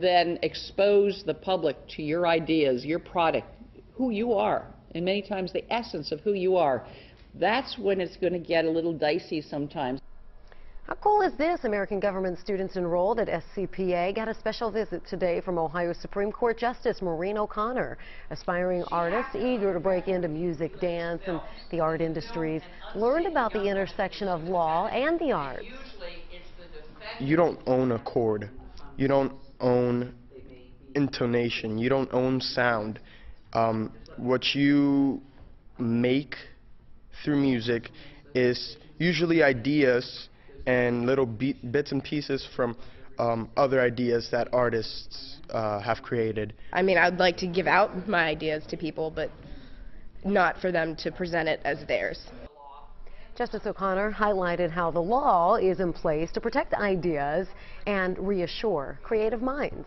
then expose the public to your ideas, your product, who you are, and many times the essence of who you are, that's when it's going to get a little dicey sometimes. How cool is this? American government students enrolled at SCPA got a special visit today from Ohio Supreme Court Justice Maureen O'Connor. Aspiring artists eager to break into music, dance, and the art industries learned about the intersection of law and the arts. You don't own a chord. You don't own intonation. You don't own sound. Um, what you make through music is usually ideas and little bits and pieces from um, other ideas that artists uh, have created. I mean, I'd like to give out my ideas to people, but not for them to present it as theirs. Justice O'Connor highlighted how the law is in place to protect ideas and reassure creative minds.